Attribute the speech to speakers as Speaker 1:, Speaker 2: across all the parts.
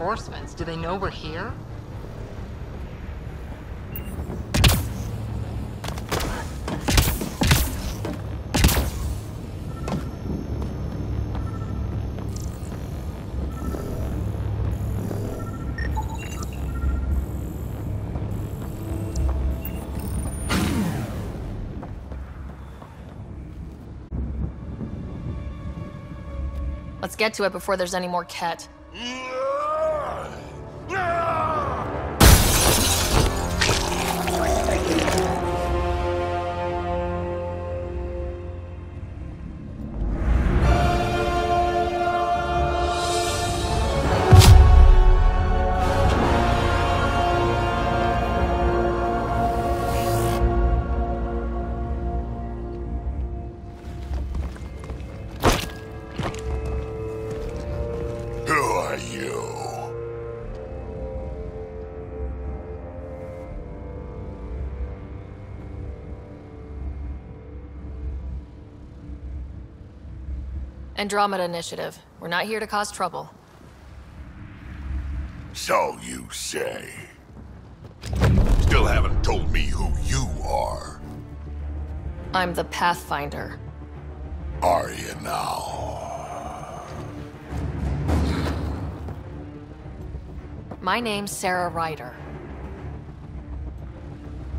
Speaker 1: reinforcements? Do they know we're here?
Speaker 2: Let's get to it before there's any more Ket.
Speaker 3: Mm.
Speaker 2: Andromeda Initiative. We're not here to cause trouble.
Speaker 3: So you say. Still haven't told me who you are.
Speaker 2: I'm the Pathfinder.
Speaker 3: Are you now?
Speaker 2: My name's Sarah Ryder.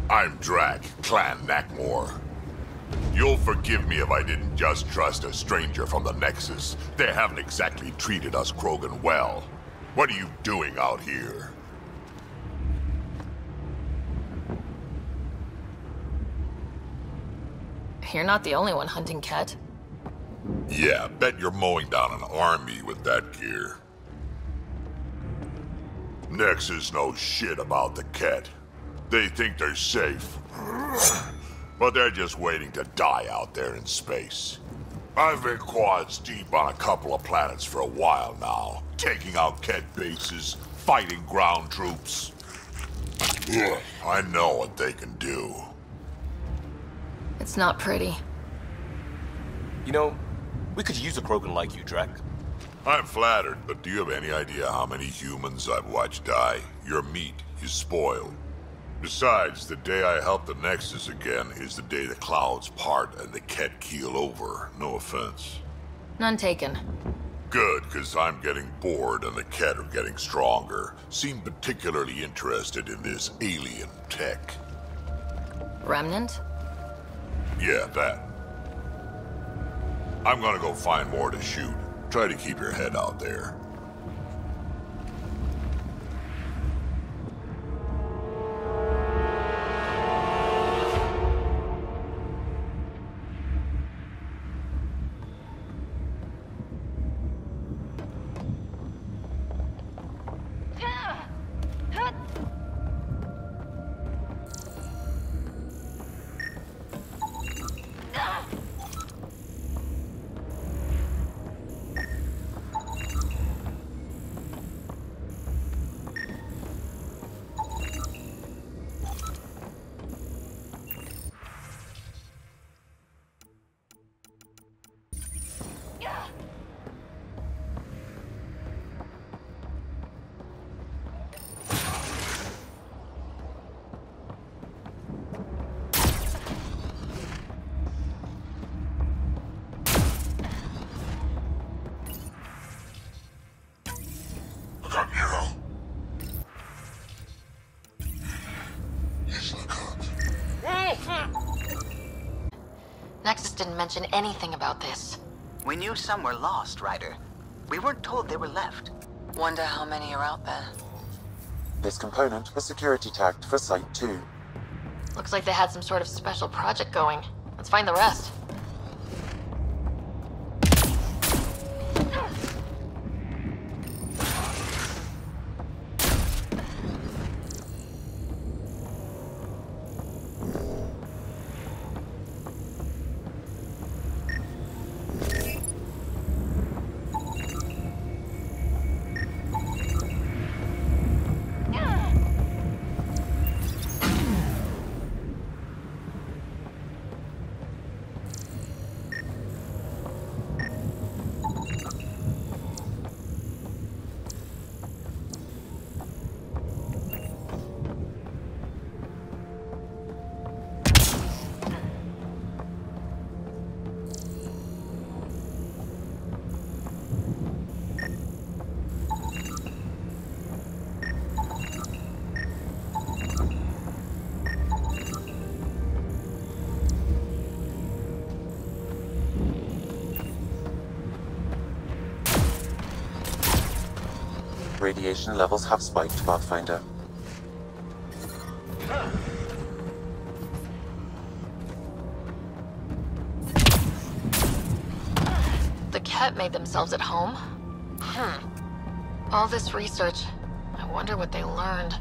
Speaker 3: I'm Drack, Clan Nakmor. You'll forgive me if I didn't just trust a stranger from the Nexus. They haven't exactly treated us Krogan well. What are you doing out here?
Speaker 2: You're not the only one hunting Ket.
Speaker 3: Yeah, bet you're mowing down an army with that gear. Nexus knows shit about the Ket. They think they're safe. But they're just waiting to die out there in space. I've been quads deep on a couple of planets for a while now, taking out Ket bases, fighting ground troops. Ugh, I know what they can do.
Speaker 2: It's not pretty.
Speaker 4: You know, we could use a Krogan like you, Drack.
Speaker 3: I'm flattered, but do you have any idea how many humans I've watched die? Your meat is spoiled. Besides, the day I help the Nexus again is the day the clouds part and the Ket keel over. No offense.
Speaker 2: None taken.
Speaker 3: Good, because I'm getting bored and the Ket are getting stronger. Seem particularly interested in this alien tech.
Speaker 2: Remnant?
Speaker 3: Yeah, that. I'm gonna go find more to shoot. Try to keep your head out there.
Speaker 1: Nexus didn't mention anything about this.
Speaker 5: We knew some were lost, Ryder. We weren't told they were left.
Speaker 1: Wonder how many are out there.
Speaker 6: This component was security tagged for Site 2.
Speaker 2: Looks like they had some sort of special project going. Let's find the rest.
Speaker 6: Levels have spiked, Pathfinder.
Speaker 2: The Ket made themselves at home? Hmm. All this research. I wonder what they learned.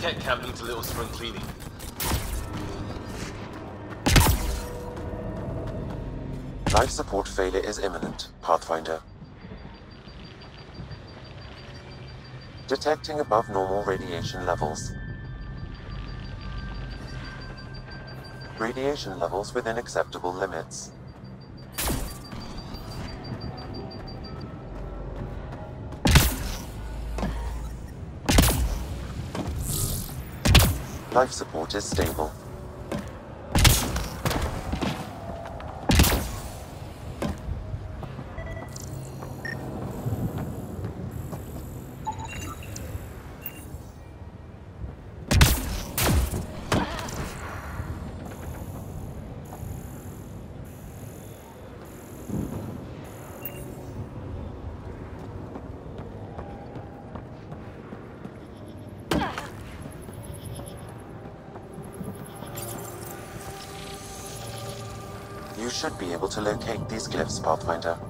Speaker 4: Ket camp needs a little spring cleaning.
Speaker 6: Life support failure is imminent, Pathfinder. Detecting above normal radiation levels. Radiation levels within acceptable limits. Life support is stable. Be able to locate these glyphs, Pathfinder.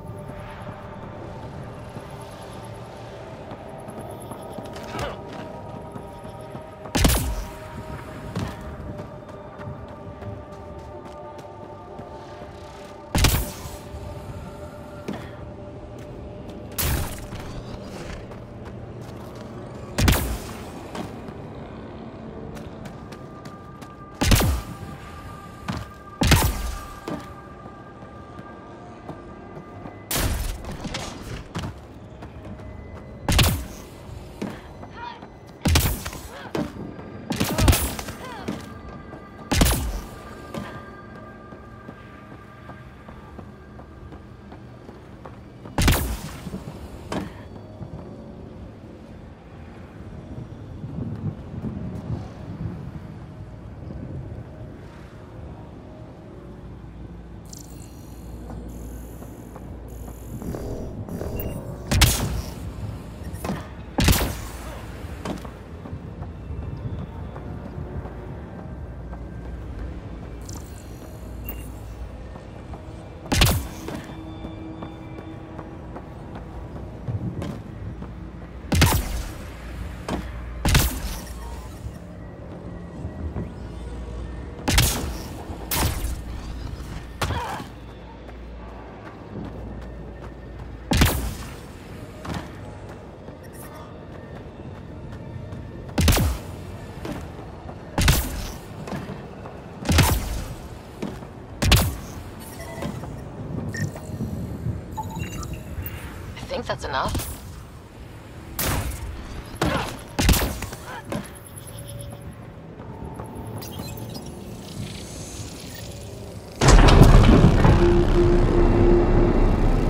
Speaker 2: Think that's enough.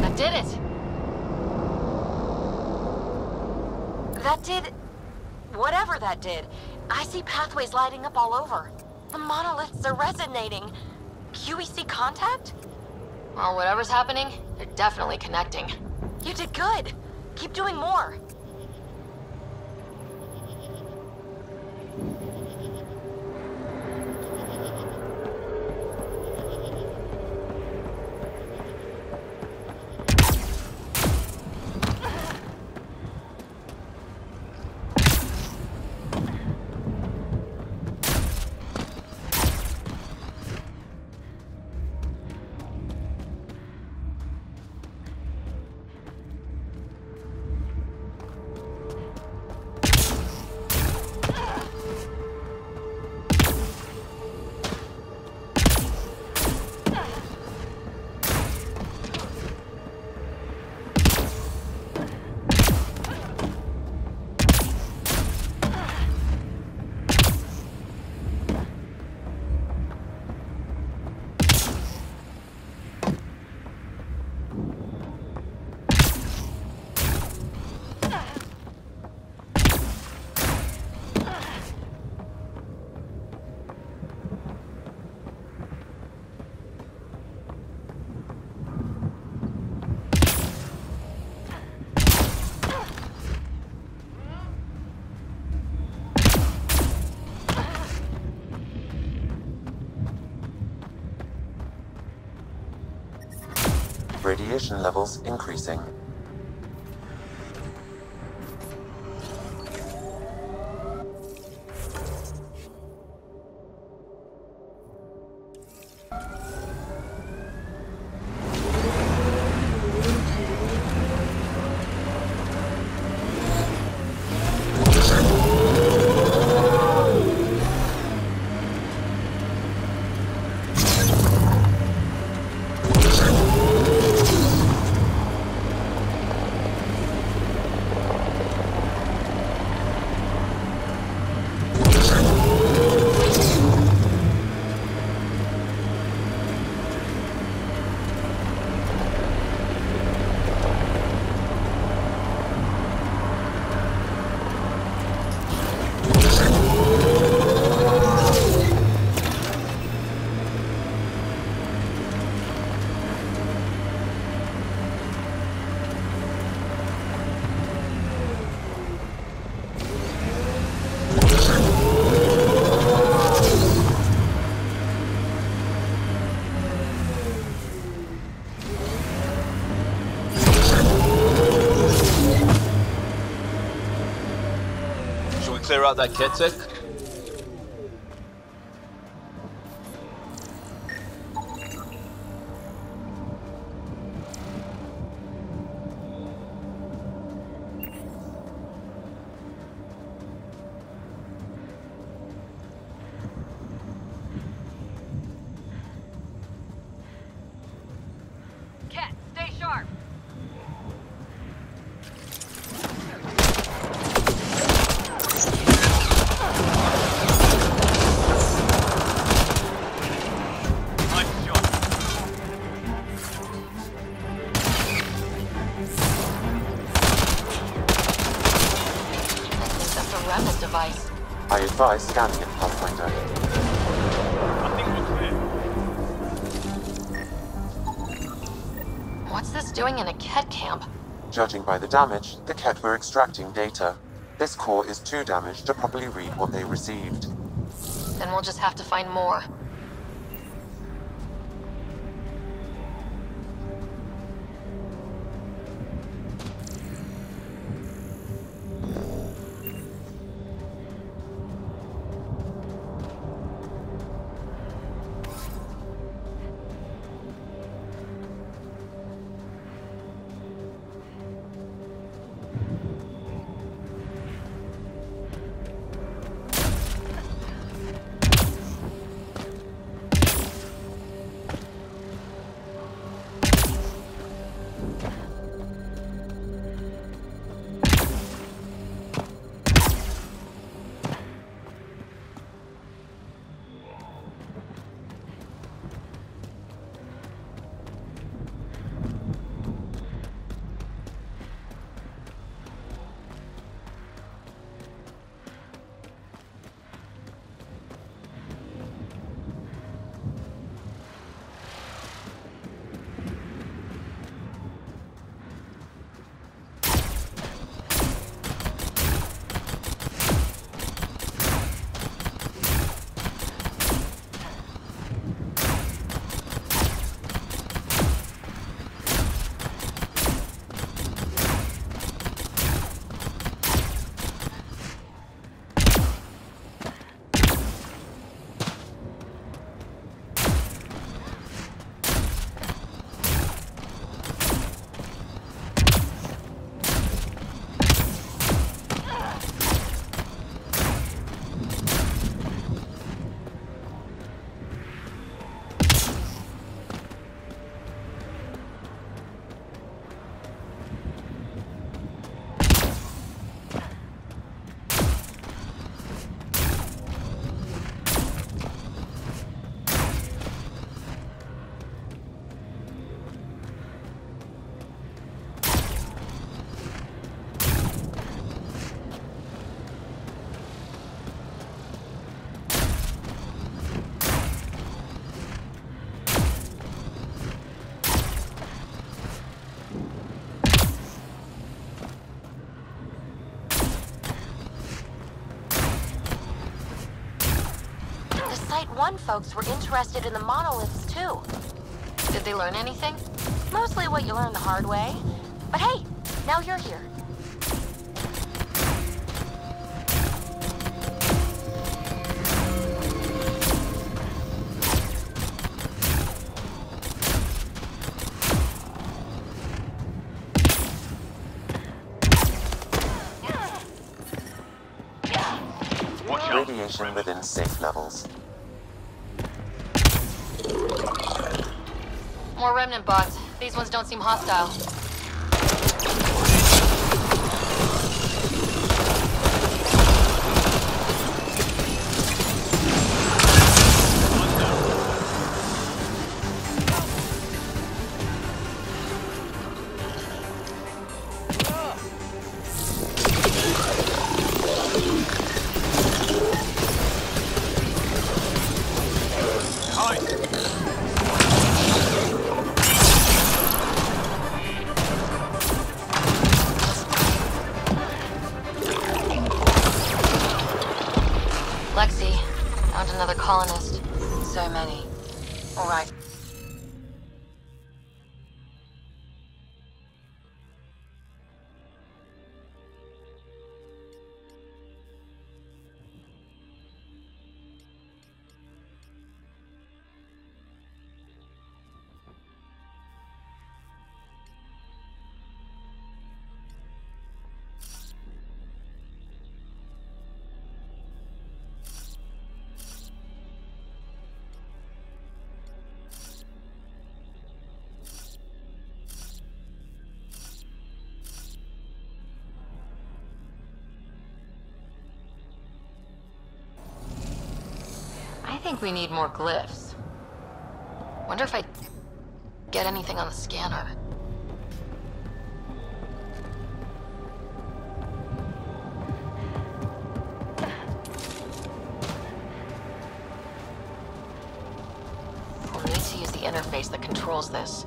Speaker 2: That did it!
Speaker 1: That did... Whatever that did. I see pathways lighting up all over. The monoliths are resonating. QEC contact?
Speaker 2: Well, whatever's happening, they're definitely connecting.
Speaker 1: You did good. Keep doing more.
Speaker 6: Radiation levels increasing.
Speaker 4: Clear out that
Speaker 6: Ket, advise scanning it, Pathfinder.
Speaker 4: I think we're clear.
Speaker 2: What's this doing in a Ket camp?
Speaker 6: Judging by the damage, the Ket were extracting data. This core is too damaged to properly read what they received.
Speaker 2: Then we'll just have to find more.
Speaker 1: One folks were interested in the monoliths too.
Speaker 2: Did they learn anything?
Speaker 1: Mostly what you learn the hard way. But hey, now you're here.
Speaker 2: Don't seem hostile. Think we need more glyphs. Wonder if I get anything on the scanner. We'll need to use the interface that controls this.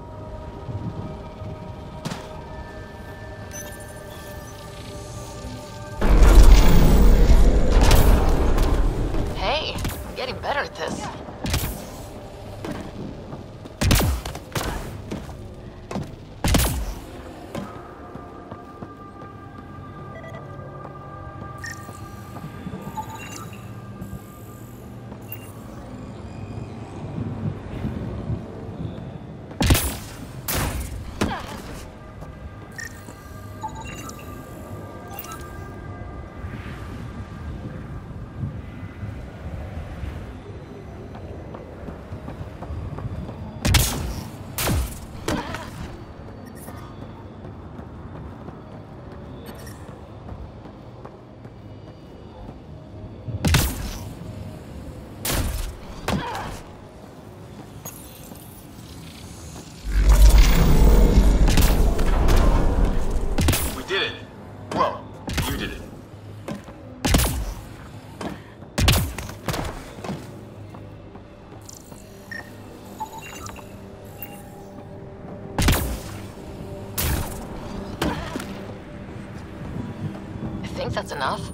Speaker 2: Think that's enough.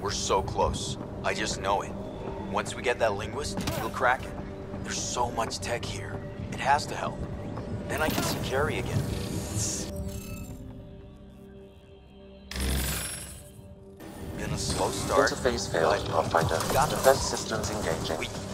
Speaker 7: We're so close. I just know it. Once we get that linguist, we'll crack it. There's so much tech here. It has to help. Then I can see Carrie again. It's been a slow start.
Speaker 6: Interface failed,
Speaker 7: but
Speaker 6: Pathfinder.
Speaker 7: we got
Speaker 6: Defense systems engaging.
Speaker 7: We...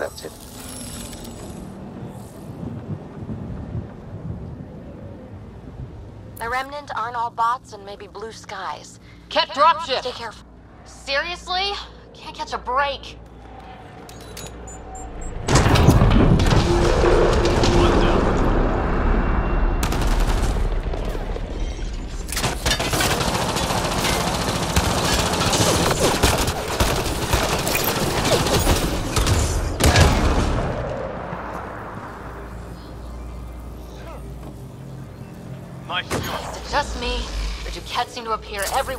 Speaker 6: accepted.
Speaker 8: The Remnant aren't all bots and maybe blue skies.
Speaker 2: Ket dropship!
Speaker 8: Stay careful.
Speaker 2: Seriously? Can't catch a break.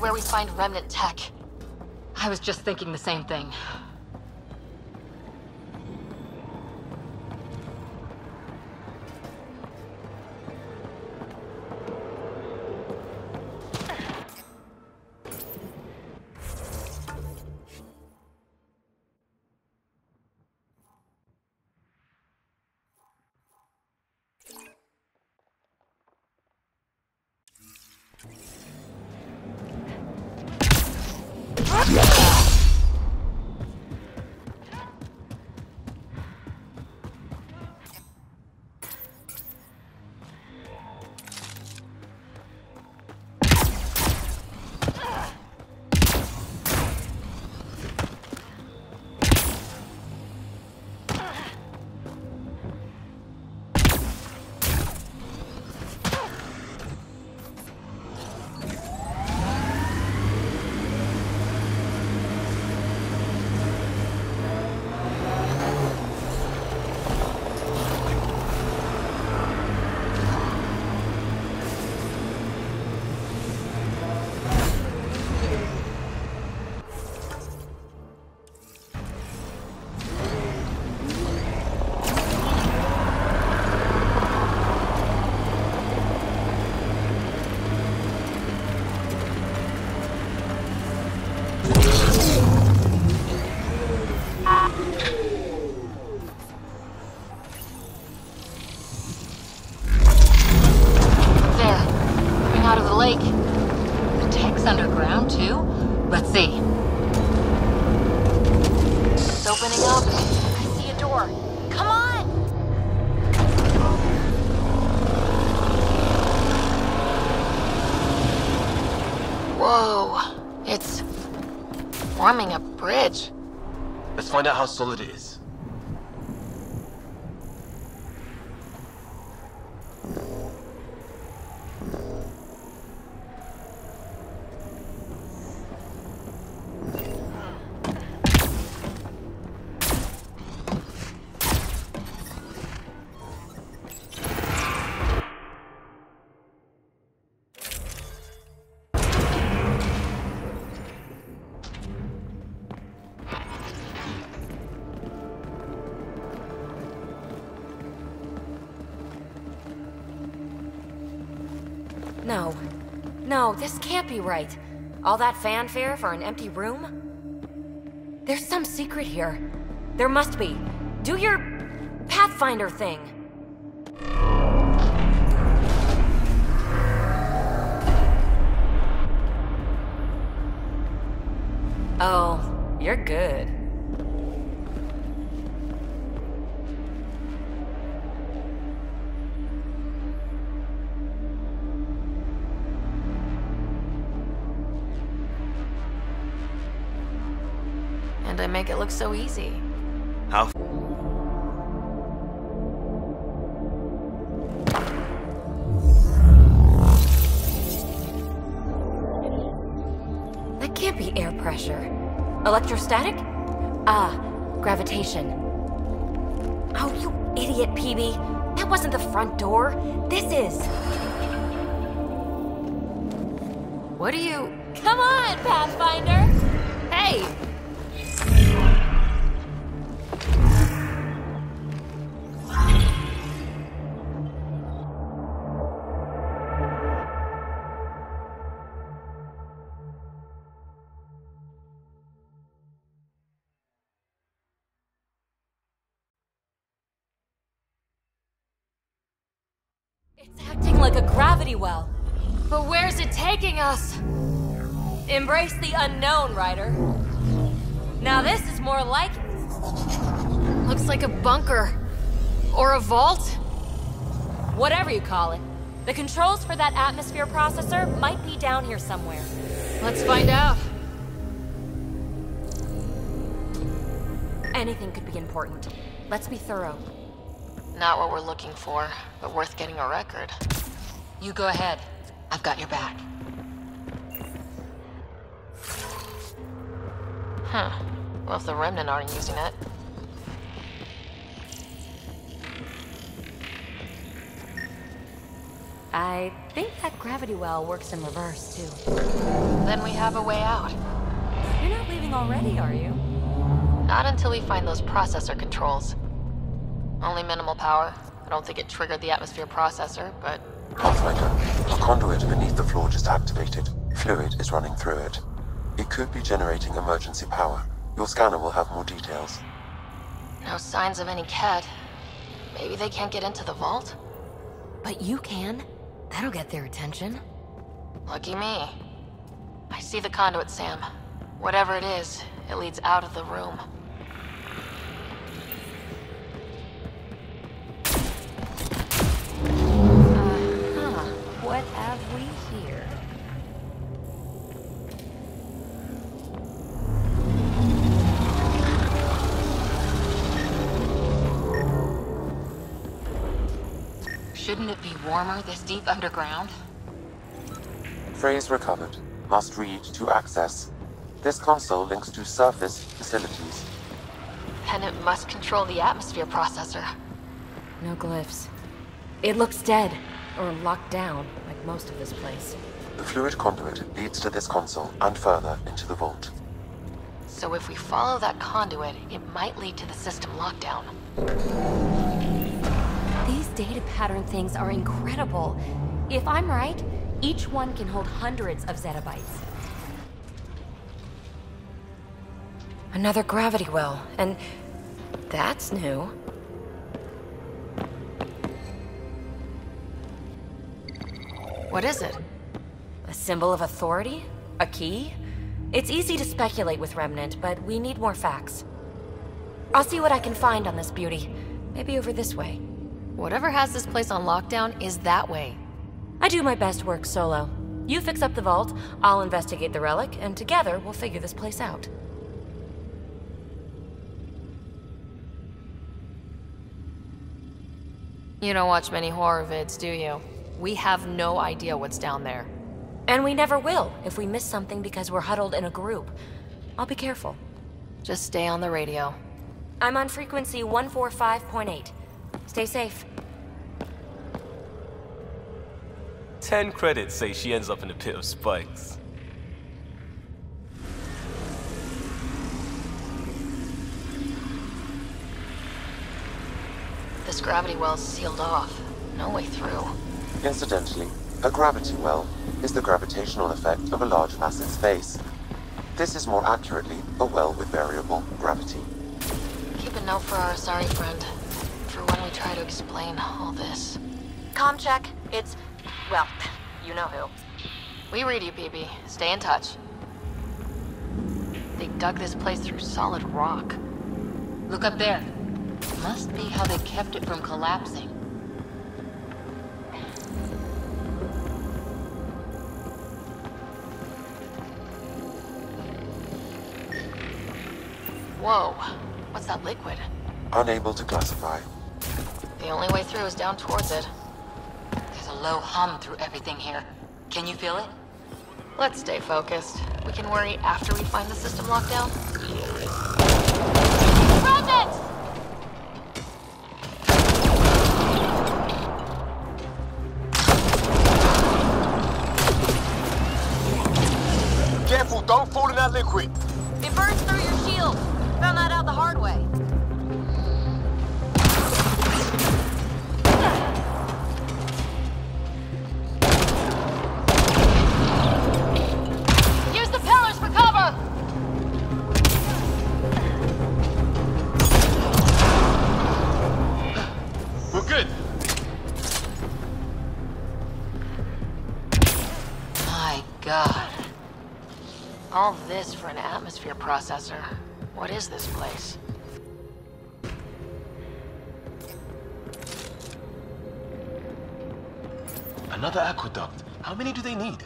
Speaker 2: Everywhere we find remnant tech? I was just thinking the same thing.
Speaker 8: A
Speaker 2: bridge.
Speaker 4: Let's find out how solid it is.
Speaker 1: No, this can't be right. All that fanfare for an empty room? There's some secret here. There must be. Do your Pathfinder thing. Oh, you're good.
Speaker 2: I make it look so easy.
Speaker 4: How?
Speaker 1: That can't be air pressure. Electrostatic? Ah, gravitation. Oh, you idiot, Peebee. That wasn't the front door. This is.
Speaker 2: What are you...
Speaker 1: Come on, Pathfinder! Hey! Gravity well. But where's it taking us? Embrace the unknown, Ryder. Now this is more like.
Speaker 2: Looks like a bunker. Or a vault?
Speaker 1: Whatever you call it. The controls for that atmosphere processor might be down here somewhere.
Speaker 2: Let's find out.
Speaker 1: Anything could be important. Let's be thorough.
Speaker 2: Not what we're looking for, but worth getting a record.
Speaker 9: You go ahead. I've got your back.
Speaker 2: Huh. Well, if the Remnant aren't using it.
Speaker 1: I think that gravity well works in reverse, too.
Speaker 2: Then we have a way out.
Speaker 1: You're not leaving already, are you?
Speaker 2: Not until we find those processor controls. Only minimal power. I don't think it triggered the atmosphere processor, but
Speaker 6: Pathfinder, a conduit beneath the floor just activated. Fluid is running through it. It could be generating emergency power. Your scanner will have more details.
Speaker 2: no signs of any Ket. Maybe they can't get into the vault?
Speaker 1: But you can. That'll get their attention.
Speaker 2: Lucky me. I see the conduit, Sam. Whatever it is, it leads out of the room.
Speaker 9: Warmer this deep underground?
Speaker 6: Phrase recovered. Must read to access. This console links to surface facilities.
Speaker 2: Then it must control the atmosphere processor.
Speaker 1: No glyphs. It looks dead. Or locked down, like most of this place.
Speaker 6: The fluid conduit leads to this console and further into the vault.
Speaker 2: So if we follow that conduit, it might lead to the system lockdown.
Speaker 1: Data pattern things are incredible. If I'm right, each one can hold hundreds of zettabytes. Another gravity well, and that's new.
Speaker 2: What is it?
Speaker 1: A symbol of authority? A key? It's easy to speculate with Remnant, but we need more facts. I'll see what I can find on this beauty. Maybe over this way.
Speaker 2: Whatever has this place on lockdown is that way.
Speaker 1: I do my best work solo. You fix up the vault, I'll investigate the relic, and together we'll figure this place out.
Speaker 2: You don't watch many horror vids, do you? We have no idea what's down there.
Speaker 1: And we never will if we miss something because we're huddled in a group. I'll be careful.
Speaker 2: Just stay on the radio.
Speaker 1: I'm on frequency 145.8. Stay safe.
Speaker 4: Ten credits say she ends up in a pit of spikes.
Speaker 2: This gravity well's sealed off. No way through.
Speaker 6: Incidentally, a gravity well is the gravitational effect of a large mass in space. This is more accurately a well with variable gravity.
Speaker 2: Keep a note for our sorry friend. For when we try to explain all this.
Speaker 9: Com check. It's, well, you know who.
Speaker 2: We read you, Peebee. Stay in touch. They dug this place through solid rock.
Speaker 9: Look up there. Must be how they kept it from collapsing.
Speaker 2: Whoa. What's that liquid?
Speaker 6: Unable to classify.
Speaker 2: The only way through is down towards it.
Speaker 9: Low hum through everything here. Can you feel it?
Speaker 2: Let's stay focused. We can worry after we find the system lockdown. Remnant!
Speaker 4: Careful, don't fall in that liquid.
Speaker 2: processor. What is this place?
Speaker 4: Another aqueduct. How many do they need?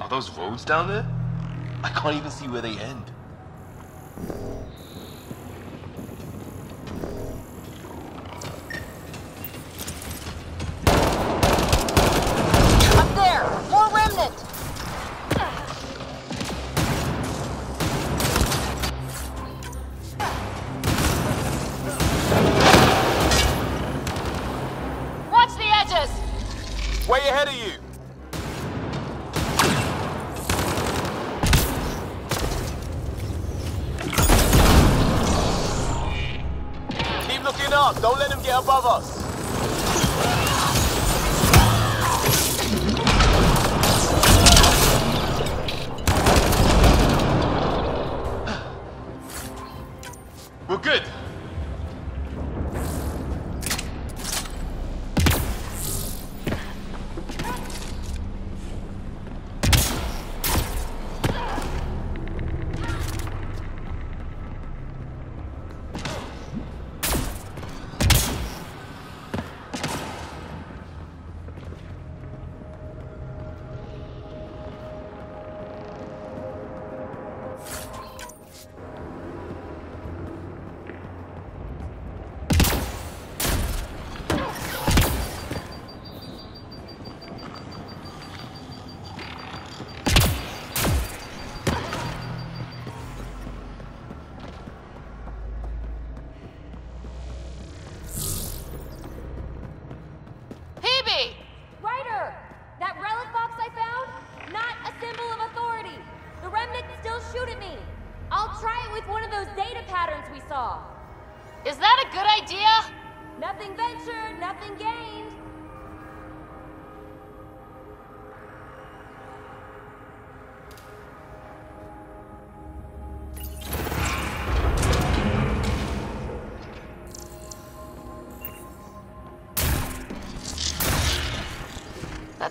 Speaker 4: Are those roads down there? I can't even see where they end.
Speaker 10: Above us.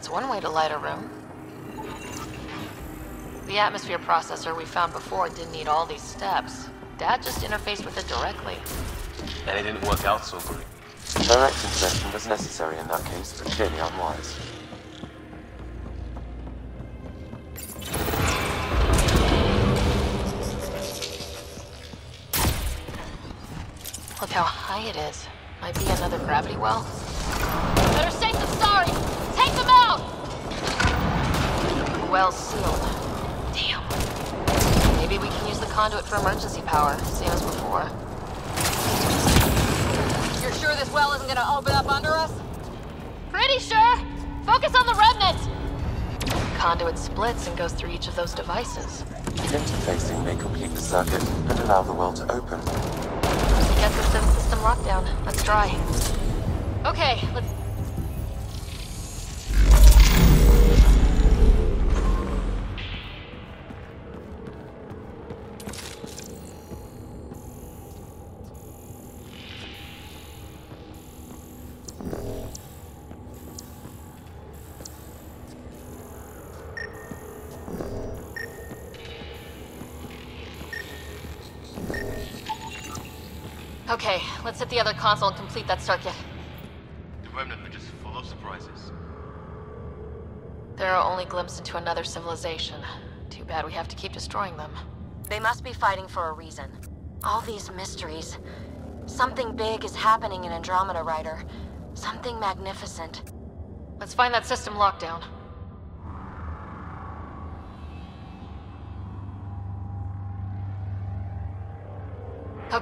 Speaker 2: That's one way to light a room. The atmosphere processor we found before didn't need all these steps. Dad just interfaced with it directly.
Speaker 4: And it didn't work out so great.
Speaker 6: Direct insertion was necessary in that case, but clearly unwise.
Speaker 2: Look how high it is. Might be another gravity well. Well sealed. Damn. Maybe we can use the conduit for emergency power, same as before.
Speaker 1: You're sure this well isn't gonna open up under us?
Speaker 2: Pretty sure! Focus on the remnant! Conduit splits and goes through each of those devices.
Speaker 6: Interfacing may complete the circuit and allow the well to open.
Speaker 2: Get the system lockdown. Let's try. Okay, let's. Okay, let's hit the other console and complete that circuit.
Speaker 4: The Remnant are just full of surprises.
Speaker 2: They're our only glimpse into another civilization. Too bad we have to keep destroying them.
Speaker 1: They must be fighting for a reason. All these mysteries. Something big is happening in Andromeda, Ryder. Something magnificent.
Speaker 2: Let's find that system lockdown.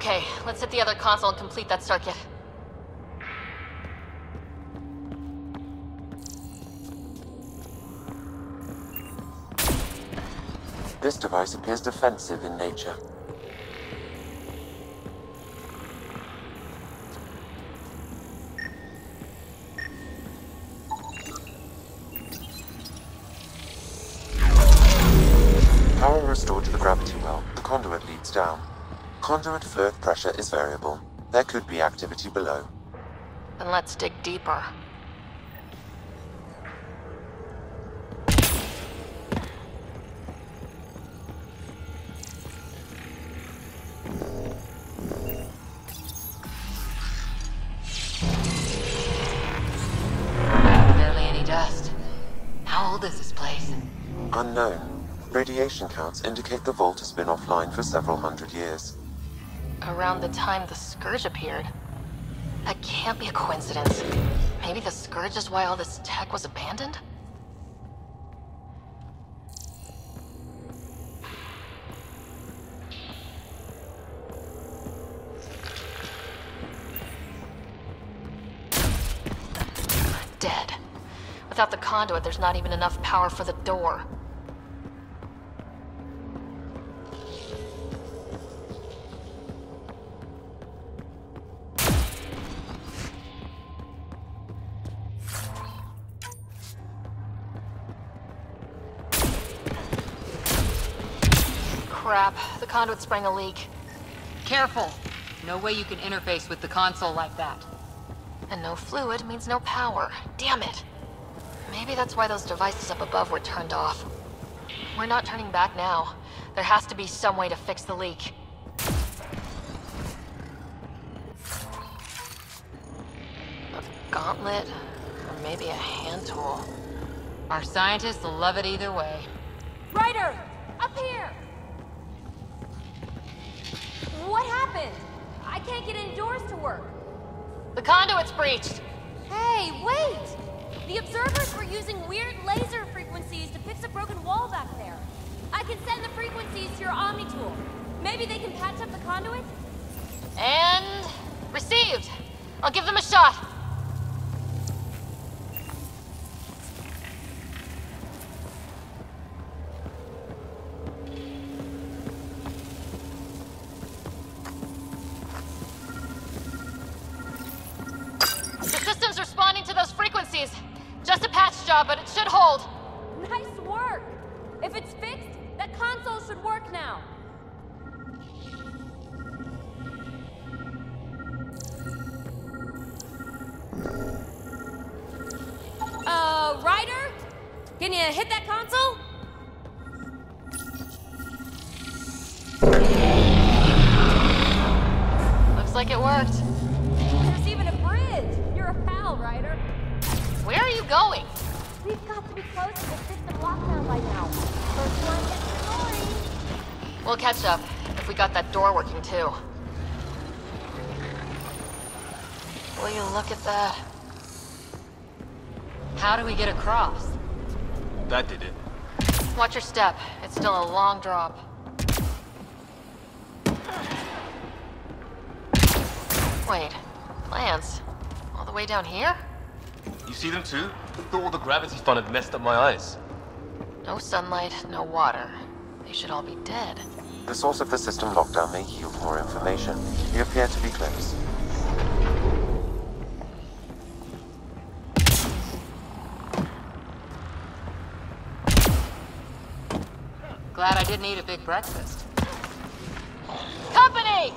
Speaker 2: Okay, let's hit the other console and complete that circuit.
Speaker 6: This device appears defensive in nature. Power restored to the gravity well. The conduit leads down. Conduit fluid pressure is variable. There could be activity below.
Speaker 2: Then let's dig deeper. Barely any dust. How old is this place?
Speaker 6: Unknown. Radiation counts indicate the vault has been offline for several hundred years.
Speaker 2: Around the time the Scourge appeared. That can't be a coincidence. Maybe the Scourge is why all this tech was abandoned? Dead. Without the conduit, there's not even enough power for the door. Crap, the conduit sprang a leak.
Speaker 9: Careful. No way you can interface with the console like that.
Speaker 2: And no fluid means no power. Damn it. Maybe that's why those devices up above were turned off. We're not turning back now. There has to be some way to fix the leak. A gauntlet, or maybe a hand tool.
Speaker 9: Our scientists will love it either way.
Speaker 10: Ryder! Up here! What happened? I can't get indoors to work.
Speaker 2: The conduit's breached!
Speaker 10: Hey, wait! The observers were using weird laser frequencies to fix a broken wall back there. I can send the frequencies to your Omni tool. Maybe they can patch up the conduit?
Speaker 2: And... received! I'll give them a shot!
Speaker 10: Be close to the system lockdown by now. First one gets the story.
Speaker 2: We'll catch up, if we got that door working too. Will you look at that?
Speaker 9: How do we get across?
Speaker 11: That did it.
Speaker 2: Watch your step. It's still a long drop. Wait, plants? All the way down here?
Speaker 11: You see them too? Thought all the gravity fun had messed up my eyes.
Speaker 2: No sunlight, no water. They should all be dead.
Speaker 6: The source of the system lockdown may yield more information. You appear to be close.
Speaker 9: Glad I didn't eat a big breakfast.
Speaker 2: Company!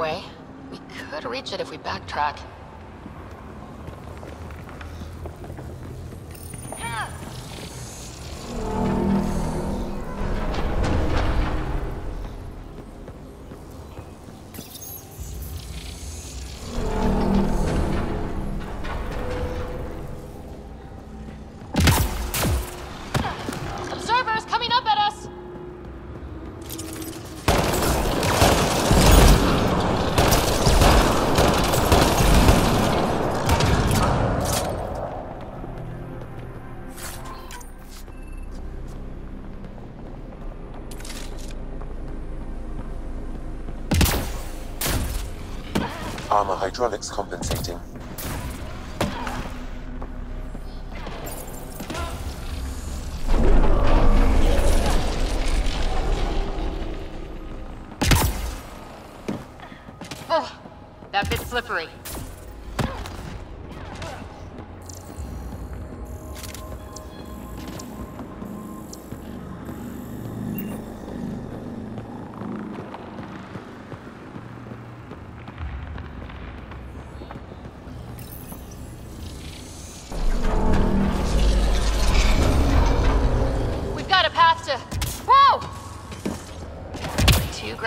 Speaker 2: Way. We could reach it if we backtrack.
Speaker 6: Hydraulics compensating.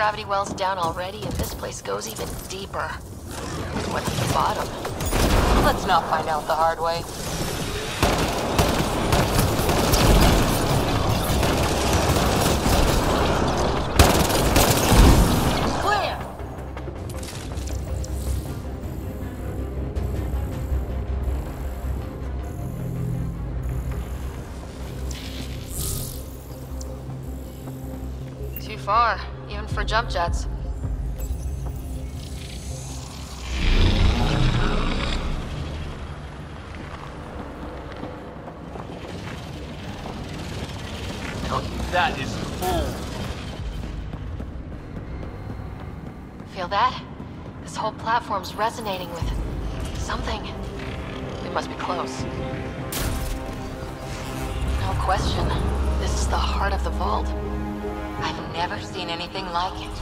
Speaker 2: Gravity wells down already, and this place goes even deeper. What's at the bottom?
Speaker 9: Let's not find out the hard way.
Speaker 2: Far, for jump jets.
Speaker 11: That is cool.
Speaker 2: Feel that? This whole platform's resonating with
Speaker 9: anything like it.